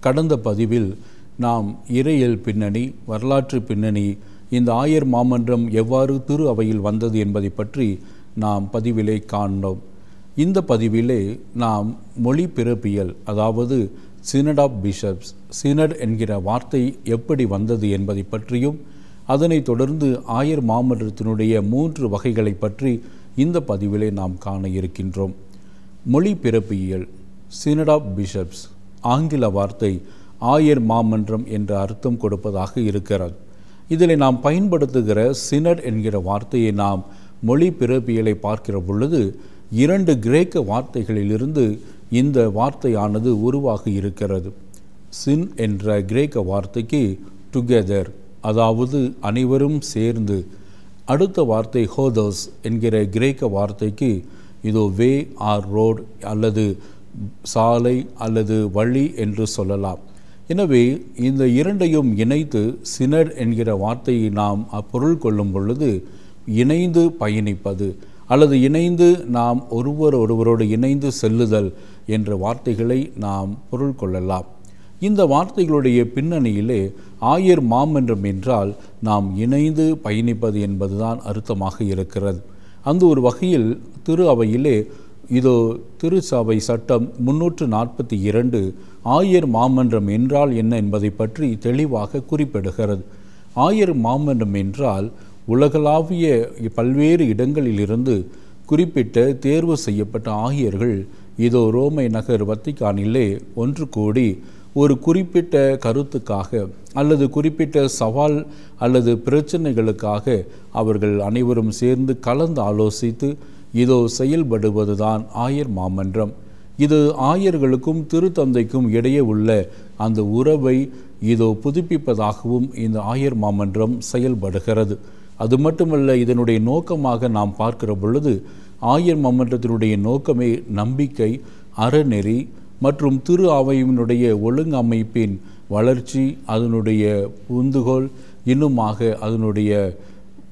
கடந்த பதிவில் நாம் இறையல் பின்னணி வரலாற்று பின்னணி இந்த ஆயர் மாமன்றம் எவ்வாறு திரு அவையில் வந்தது என்பதை பற்றி நாம் பதிவிலே காண்டோம் இந்த பதிவிலே நாம் மொழி பிறப்பியல் அதாவது சினட் ஆஃப் பிஷப்ஸ் சினட் என்கிற வார்த்தை எப்படி வந்தது என்பதை பற்றியும் அதனைத் தொடர்ந்து ஆயர் மாமன்றத்தினுடைய மூன்று வகைகளை பற்றி இந்த பதிவிலே நாம் காண இருக்கின்றோம். மொழி பிறப்பியல் சினட் ஆஃப் பிஷப்ஸ் ஆங்கில வார்த்தை ஆயர் மாமன்றம் என்ற அர்த்தம் கொடுப்பதாக இருக்கிறது. இதில் நாம் பயன்படுத்துகிற சினட் என்கிற வார்த்தையை நாம் மொழி பிறப்பியலை பார்க்கிற பொழுது இரண்டு கிரேக்க வார்த்தைகளிலிருந்து இந்த வார்த்தையானது உருவாகி இருக்கிறது. சின் என்ற கிரேக்க வார்த்தைக்கு டுகெதர் அதாவது அனைவரும் சேர்ந்து. அடுத்த வார்த்தை ஹோதோஸ் என்கிற கிரேக்க வார்த்தைக்கு இதோ வே ஆர் ரோட் அல்லது சாலை அல்லது வழி என்று சொல்லலாம். எனவே இந்த இரண்டையும் இணைத்து சினர் என்கிற வார்த்தையை நாம் அப்பொருள் கொள்ளும் பொழுது இணைந்து பயணிப்பது அல்லது இணைந்து நாம் ஒருவர் ஒருவரோடு இணைந்து செல்லுதல் என்ற வார்த்தைகளை நாம் பொருள் கொள்ளலாம். இந்த வார்த்தைகளுடைய பின்னணியிலே ஆயர் மாமன்றம் என்றால் நாம் இணைந்து பயணிப்பது என்பதுதான் அர்த்தமாக இருக்கிறது. அந்த ஒரு வகையில் திரு அவையிலே இதோ திருச்சபை சட்டம் முன்னூற்று நாற்பத்தி இரண்டு ஆயர் மாமன்றம் என்றால் என்ன என்பதை பற்றி தெளிவாக குறிப்பிடுகிறது. ஆயர் மாமன்றம் என்றால் உலகளாவிய பல்வேறு இடங்களிலிருந்து குறிப்பிட்ட தேர்வு செய்யப்பட்ட ஆகியர்கள் இதோ ரோமை நகர் வத்திக்கானிலே ஒன்று கூடி ஒரு குறிப்பிட்ட கருத்துக்காக அல்லது குறிப்பிட்ட சவால் அல்லது பிரச்சனைகளுக்காக அவர்கள் அனைவரும் சேர்ந்து கலந்து ஆலோசித்து இதோ செயல்படுவதுதான் ஆயர் மாமன்றம். இது ஆயர்களுக்கும் திருத்தந்தைக்கும் இடையே உள்ள அந்த உறவை இதோ புதுப்பிப்பதாகவும் இந்த ஆயர் மாமன்றம் செயல்படுகிறது. அது மட்டுமல்ல இதனுடைய நோக்கமாக நாம் பார்க்கிற பொழுது ஆயர் மாமன்றத்தினுடைய நோக்கமே நம்பிக்கை அறநெறி மற்றும் திரு அவையினுடைய ஒழுங்கமைப்பின் வளர்ச்சி அதனுடைய உந்துகோல் இன்னுமாக அதனுடைய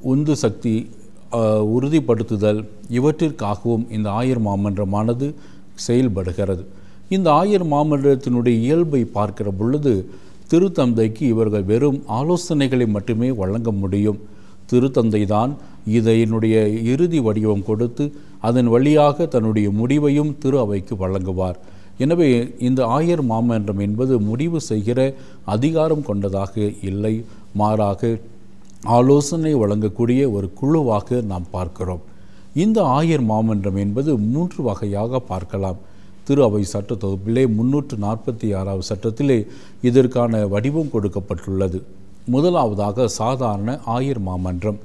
உந்து சக்தி உறுதிப்படுத்துதல் இவற்றிற்காகவும் இந்த ஆயர் மாமன்றமானது செயல்படுகிறது. இந்த ஆயர் மாமன்றத்தினுடைய இயல்பை பார்க்கிற பொழுது திருத்தந்தைக்கு இவர்கள் வெறும் ஆலோசனைகளை மட்டுமே வழங்க முடியும். திருத்தந்தை தான் இதனுடைய இறுதி வடிவம் கொடுத்து அதன் வழியாக தன்னுடைய முடிவையும் திரு அவைக்கு வழங்குவார். எனவே இந்த ஆயர் மாமன்றம் என்பது முடிவு செய்கிற அதிகாரம் கொண்டதாக இல்லை. மாறாக ஆலோசனை வழங்கக்கூடிய ஒரு குழுவாக நாம் பார்க்கிறோம். இந்த ஆயர் மாமன்றம் என்பது மூன்று வகையாக பார்க்கலாம். திரு அவை சட்ட தொகுப்பிலே முன்னூற்று நாற்பத்தி ஆறாவது சட்டத்திலே இதற்கான வடிவம் கொடுக்கப்பட்டுள்ளது. முதலாவதாக சாதாரண ஆயர் மாமன்றம்.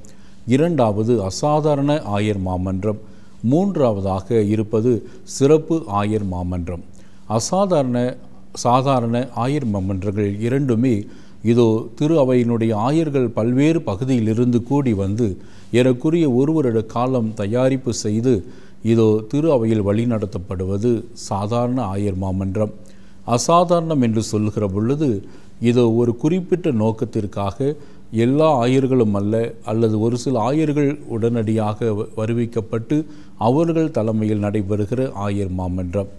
இரண்டாவது அசாதாரண ஆயர் மாமன்றம். மூன்றாவதாக இருப்பது சிறப்பு ஆயர் மாமன்றம். அசாதாரண சாதாரண ஆயர் மாமன்றங்கள் இரண்டுமே இதோ திரு அவையினுடைய ஆயர்கள் பல்வேறு பகுதியிலிருந்து கூடி வந்து ஏறக்குரிய ஒரு வருட காலம் தயாரிப்பு செய்து இதோ திரு அவையில் வழிநடத்தப்படுவது சாதாரண ஆயர் மாமன்றம். அசாதாரணம் என்று சொல்கிற பொழுது இதோ ஒரு குறிப்பிட்ட நோக்கத்திற்காக எல்லா ஆயர்களும் அல்ல அல்லது ஒரு சில ஆயர்கள் உடனடியாக வருவிக்கப்பட்டு அவர்கள் தலைமையில் நடைபெறுகிற ஆயர் மாமன்றம்.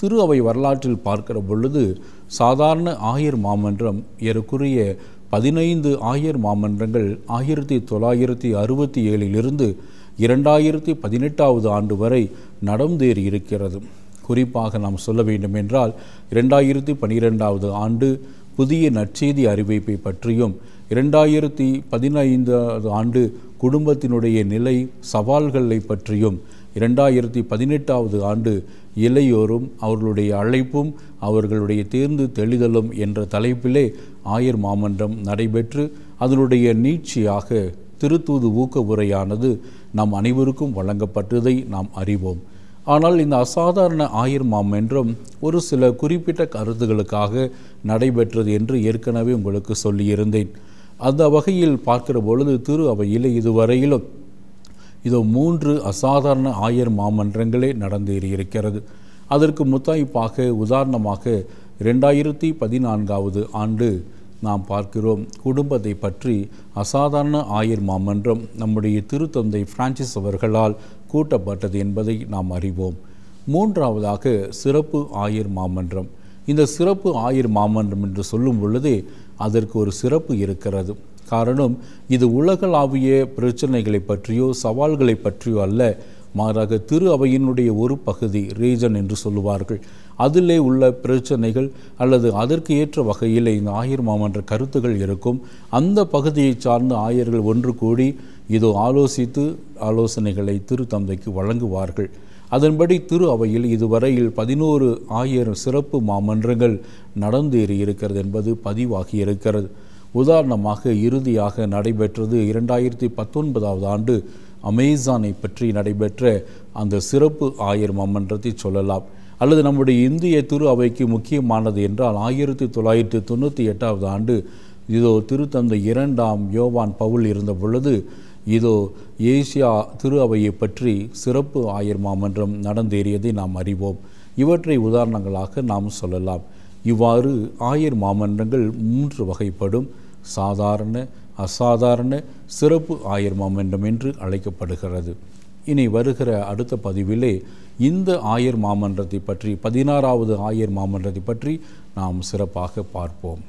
திரு அவை வரலாற்றில் பார்க்கிற பொழுது சாதாரண ஆயர் மாமன்றம் ஏறக்குறைய பதினைந்து ஆயர் மாமன்றங்கள் ஆயிரத்தி தொள்ளாயிரத்தி அறுபத்தி ஏழிலிருந்து இரண்டாயிரத்தி பதினெட்டாவது ஆண்டு வரை நடந்தேறி இருக்கிறது. குறிப்பாக நாம் சொல்ல வேண்டும் என்றால் இரண்டாயிரத்தி பனிரெண்டாவது ஆண்டு புதிய நற்செய்தி அறிவிப்பை பற்றியும் இரண்டாயிரத்தி பதினைந்தாவது ஆண்டு குடும்பத்தினுடைய நிலை சவால்களை பற்றியும் இரண்டாயிரத்தி பதினெட்டாவது ஆண்டு இளையோரும் அவர்களுடைய அழைப்பும் அவர்களுடைய தேர்ந்து தெளிதலும் என்ற தலைப்பிலே ஆயர் மாமன்றம் நடைபெற்று அதனுடைய நீட்சியாக திருத்தூது ஊக்க உரையானது நாம் அனைவருக்கும் வழங்கப்பட்டதை நாம் அறிவோம். ஆனால் இந்த அசாதாரண ஆயர் மாமன்றம் ஒரு சில குறிப்பிட்ட கருத்துகளுக்காக நடைபெற்றது என்று ஏற்கனவே உங்களுக்கு சொல்லியிருந்தேன். அந்த வகையில் பார்க்கிற பொழுது திரு அவையில் இதுவரையிலும் இதோ மூன்று அசாதாரண ஆயர் மாமன்றங்களே நடந்தேறியிருக்கிறது. அதற்கு முத்தாய்ப்பாக உதாரணமாக ரெண்டாயிரத்தி பதினான்காவது ஆண்டு நாம் பார்க்கிறோம். குடும்பத்தை பற்றி அசாதாரண ஆயர் மாமன்றம் நம்முடைய திருத்தந்தை பிரான்சிஸ் அவர்களால் கூட்டப்பட்டது என்பதை நாம் அறிவோம். மூன்றாவதாக சிறப்பு ஆயர் மாமன்றம். இந்த சிறப்பு ஆயர் மாமன்றம் என்று சொல்லும் பொழுதே அதற்கு ஒரு சிறப்பு இருக்கிறது. காரணம் இது உலகளாவிய பிரச்சனைகளை பற்றியோ சவால்களை பற்றியோ அல்ல. மாறாக திரு அவையினுடைய ஒரு பகுதி ரீஜன் என்று சொல்லுவார்கள். அதிலே உள்ள பிரச்சனைகள் அல்லது அதற்கு ஏற்ற வகையில் இந்த ஆயர் மாமன்ற கருத்துகள் இருக்கும். அந்த பகுதியை சார்ந்த ஆயர்கள் ஒன்று கூடி இதோ ஆலோசித்து ஆலோசனைகளை திரு தந்தைக்கு வழங்குவார்கள். அதன்படி திரு அவையில் இதுவரையில் பதினோரு ஆயிரம் சிறப்பு மாமன்றங்கள் நடந்தேறி இருக்கிறது என்பது பதிவாகி இருக்கிறது. உதாரணமாக இறுதியாக நடைபெற்றது இரண்டாயிரத்தி பத்தொன்பதாவது ஆண்டு. அமேசானை பற்றி நடைபெற்ற அந்த சிறப்பு ஆயர் மாமன்றத்தை சொல்லலாம். அல்லது நம்முடைய இந்திய திரு அவைக்கு முக்கியமானது என்றால் ஆயிரத்தி தொள்ளாயிரத்தி தொண்ணூற்றி எட்டாவது ஆண்டு. இதோ திருத்தந்தை இரண்டாம் யோவான் பவுல் இருந்த பொழுது இதோ ஏசியா திரு அவையை பற்றி சிறப்பு ஆயர் மாமன்றம் நடந்தேறியதை நாம் அறிவோம். இவற்றை உதாரணங்களாக நாம் சொல்லலாம். இவ்வாறு ஆயர் மாமன்றங்கள் மூன்று வகைப்படும். சாதாரண அசாதாரண சிறப்பு ஆயர் மாமன்றம் என்று அழைக்கப்படுகிறது. இனி வருகிற அடுத்த பதிவிலே இந்த ஆயர் மாமன்றத்தை பற்றி பதினாறாவது ஆயர் மாமன்றத்தை பற்றி நாம் சிறப்பாக பார்ப்போம்.